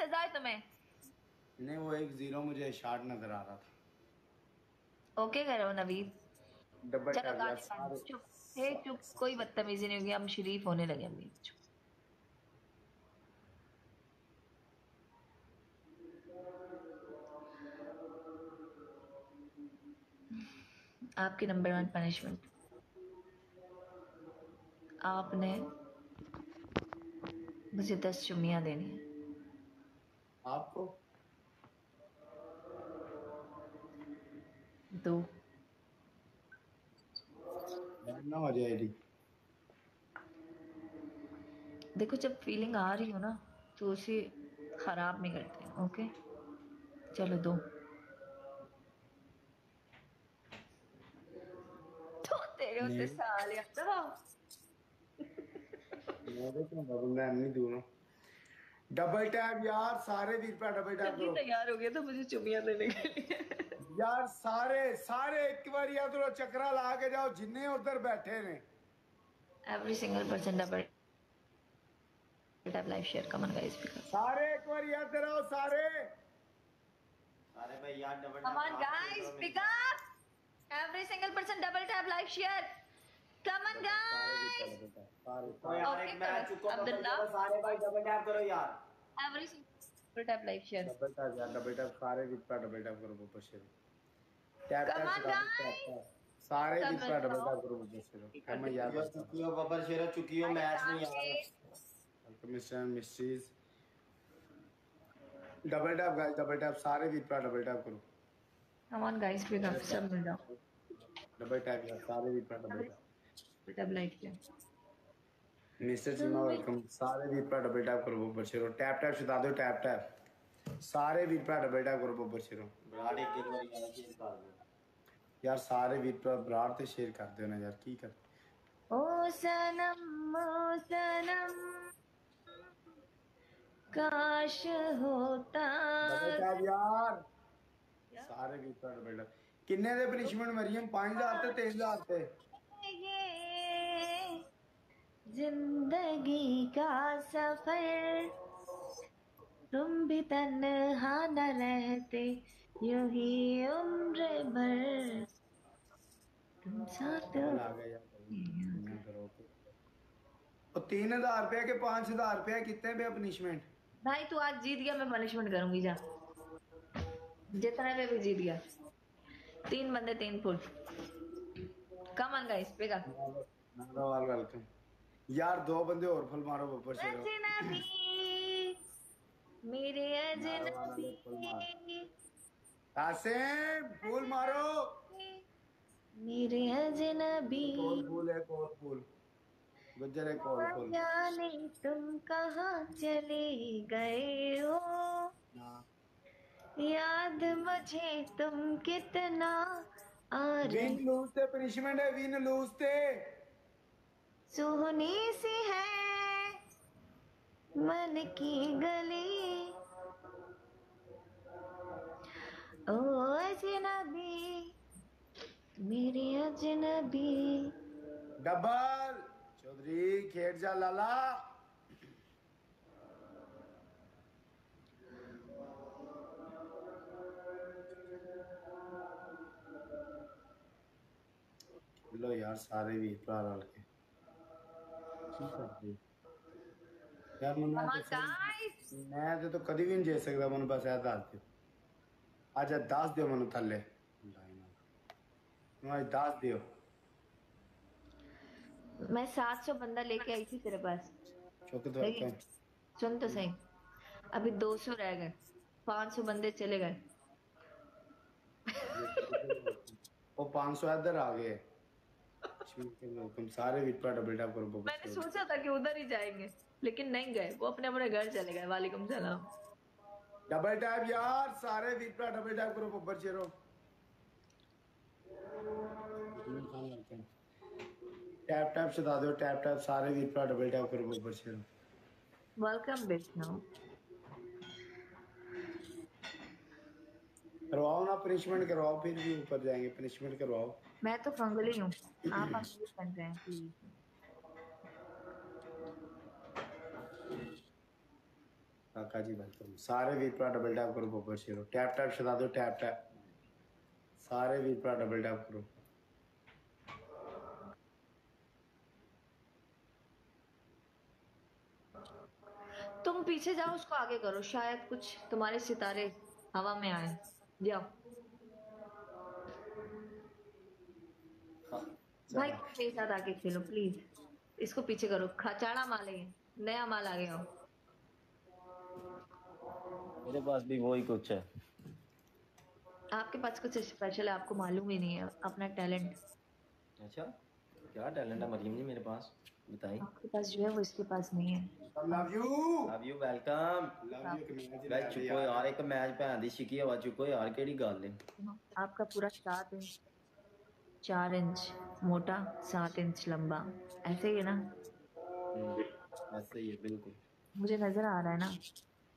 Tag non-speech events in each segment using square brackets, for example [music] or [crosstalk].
सजा है तुम्हें? नहीं वो एक ज़ीरो मुझे शार्ट नज़र आ रहा था। ओके करो नवीद डबल चलो गाने चुप हे चुप कोई बदतमीजी नहीं होगी। हम शरीफ होने लगे अभी। चुप आपकी नंबर वन पनिशमेंट आपने मुझे दस चुम्मियाँ देनी है। दो। हो जाएगी देखो जब फीलिंग आ रही हो ना तो उसे खराब नहीं करते ओके चलो दो। तो तेरे नहीं। साल डबल टैप यार सारे वीर पे डबल टैप तैयार हो गया तो मुझे चुमिया देने के लिए। यार सारे सारे एक बार या तो चक्रा ला के जाओ जिन्ने उधर बैठे ने every single person double tap live share come on guys pick सारे एक बार याद आओ सारे अरे भाई यार double Come on, guys, pick up! Every single person double tap, like, share. Come on, guys! सारे यार एक मैच करो। चुको अब्दुल्ला। सारे भाई डबल टैप करो यार Every single tap, like, share. Double tap यार डबल टैप सारे वीर डबल टैप करो ऊपर से टैप on, टैप सारे वीर पे Come डबल. टैप करो ऊपर से मैं याद चुकियो चुकियो बबर शेरो चुकियो मैच नहीं आ रहा welcome mister mysteries double tap guys double tap सारे वीर पे डबल टैप करो। Come on, guys, pick up. सब मिल जाओ. डबल टैप यार सारे वीर पे double tap tap, like, share. Mister Cheema welcome सारे वीर पे डबल टैप करो ऊपर से टैप टैप सुधा दो टैप टैप सारे वीर पे डबल टैप करो ऊपर से बराड़ एक एक बार यार सारे वीर बराड़ ते शेयर कर दो ना यार की कर ओ सनम ओ सनम काश होता डबल यार सारे वीर डबल टैप किन्ने दे पनिशमेंट मरियम 5000 ते 3000 ते। ज़िंदगी का सफ़र तुम भी तन्हा न रहते यूँ ही उम्र भर तुम साथ करो। और 3000 रुपया के 5000 रुपया कितने पे पनिशमेंट भाई तू आज जीत गया मैं पनिशमेंट करूँगी जा। जितना पे भी जीत गया। तीन बंदे तीन फुल। कम ऑन गाइस अप नारोवाल वेलकम यार दो बंदे और फुल मारो ऊपर से। मेरे अजनबी। कासिम फूल मारो। मेरे अजनबी। कौन फूल है कौन फूल गुज्जर है कौन फूल जाने तुम कहाँ चले गए हो। याद मुझे तुम कितना आ रहे विन लूज ते पनिशमेंट है विन लूज ते। सोहनी सी है मन की गली। ओ अजनबी मेरे अजनबी। डबल। चौधरी खेड़ जा लाला। लो यार सारे भी भरा रल के की करदे मैं तो, तो कधी भी नहीं जा सकता मन बस यार दस दियो आज दस दियो मैं थले आज दस दियो। मैं सात सौ बंदा लेके आई थी तेरे पास। तो सुन तो सही। अभी दो सौ रह गए। पाँच सौ बंदे चले गए। वो पाँच सौ इधर आ गए। तुम सारे विट डबल टैप करो मैंने सोचा था कि उधर ही जाएँगे। लेकिन नहीं गए। वो अपने अपने घर चले गए वालेकुम सलाम। डबल टैप यार सारे वीट पर डबल टैप करो बब्बर शेरो टैप टैप सदा दो टैप टैप सारे वीट पर डबल टैप करो बब्बर शेरो वेलकम विष्णु करवाओ ना पनिशमेंट करवाओ फिर भी ऊपर जाएँगे। पनिशमेंट करवाओ। मैं तो फंगली हूँ आप [clears throat] अंग्रेज़ बन रहे हैं प्लीज़ काका जी वेलकम तो सारे वीर भरा डबल टैप करो बब्बर शेर। टैप टैप छदा दो टैप टैप। सारे वीर भरा डबल टैप करो। तुम पीछे जाओ उसको आगे करो। शायद कुछ तुम्हारे सितारे हवा में आए। जाओ। हाँ, भाई मेरे साथ आके खेलो प्लीज़ इसको पीछे करो। खचाड़ा माले नया माल आ गया। हो मेरे पास भी वही कुछ है। आपके पास कुछ स्पेशल है आपको मालूम ही नहीं है अपना टैलेंट अच्छा क्या टैलेंट है? मरियम जी मेरे पास बताइए। आपके पास जो है वो इसके पास नहीं है। Love you love you welcome guys हो यार। एक मैच भैन दी शिकी हवा हो यार केड़ी गाल ले आपका पूरा साथ है चार इंच मोटा सात इंच लंबा। ऐसे ही है ना? हम्म, ऐसे ही है बिल्कुल। मुझे नज़र आ रहा है ना?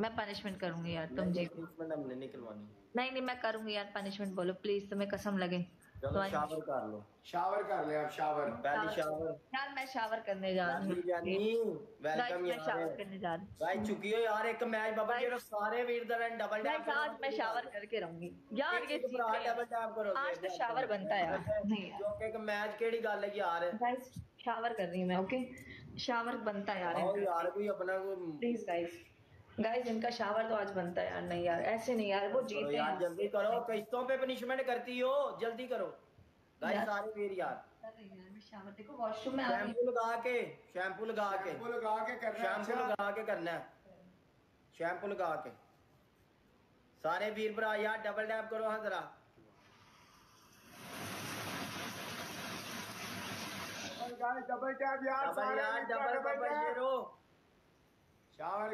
मैं पनिशमेंट करूँगी यार तुम जी पनिशमेंट हमने नहीं नहीं नहीं मैं करूँगी यार पनिशमेंट बोलो प्लीज़ तुम्हें कसम लगे। चलो शावर कर लो। शावर कर ले आप शावर पहले शावर यार मैं शावर करने जा रही हूँ। यानी वेलकम यार। शावर करने जा रही भाई चुकी हो यार एक मैच बाबा ये सारे वीरधर एंड डबल टैप आज मैं शावर करके रहूँगी। यार ये डबल टैप करो आज तो शावर बनता है यार। नहीं जो कि मैच केड़ी गल है यार। गाइस शावर कर रही हूँ मैं ओके शावर बनता है यार यार कोई अपना प्लीज़ गाइस गाइस इनका शावर तो आज बनता है यार। नहीं यार ऐसे नहीं यार वो जीते यार जल्दी करो किस्तों पे पनिशमेंट करती हो जल्दी करो। गाइस सारे वीर यार। शैम्पू लगा के सारे वीर भरा यार डबल टैप करो हाँ जरा। डबल टैप यार डबल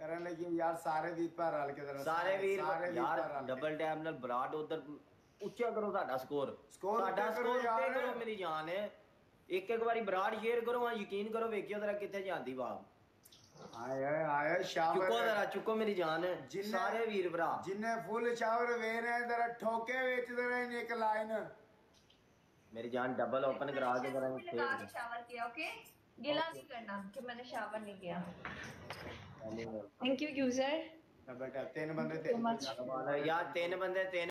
ਕਰਨ ਲੱਗੀ ਯਾਰ ਸਾਰੇ ਵੀਰ ਭਰਾ ਰਲ ਕੇ ਜਰਾ ਸਾਰੇ ਵੀਰ ਸਾਰੇ ਵੀਰ ਯਾਰ ਭਰਾ ਰਲ ਕੇ। ਡਬਲ ਟੈਪ ਨਾਲ ਬਰਾਡ ਉਧਰ ਉੱਚਾ ਕਰੋ ਤੁਹਾਡਾ ਸਕੋਰ Score ਸਾਡਾ ਉੱਚਾ ਕਰੋ ਸਕੋਰ ਯਾਰ। ਉੱਤੇ ਕਰੋ ਮੇਰੀ ਜਾਨ ਇੱਕ ਇੱਕ ਵਾਰੀ ਬਰਾਡ ਸ਼ੇਅਰ ਕਰੋ ਹਾਂ ਯਕੀਨ ਕਰੋ ਵੇਖਿਓ ਜਰਾ ਕਿੱਥੇ ਜਾਂਦੀ ਬਾਪ ਆਏ ਆਏ ਆਏ ਸ਼ਾਵਰ ਚੁੱਕੋ ਜਰਾ ਚੁੱਕੋ ਮੇਰੀ ਜਾਨ ਜਿੰਨੇ- ਸਾਰੇ ਵੀਰ ਭਰਾ ਜਿੰਨੇ ਫੁੱਲ ਸ਼ਾਵਰ ਵੇਨੇ ਜਰਾ ਠੋਕੇ ਵਿੱਚ ਜਰਾ ਇਹਨੇ ਇੱਕ ਲਾਈਨ मेरी जान डबल ओपन करा के जरा शैम्पू भी लगा के शावर किया ओके गिला नहीं करना कि मैंने शावर नहीं किया थैंक यू यूज़र बेटा तीन बंदे तेरे यार तीन बंदे तीन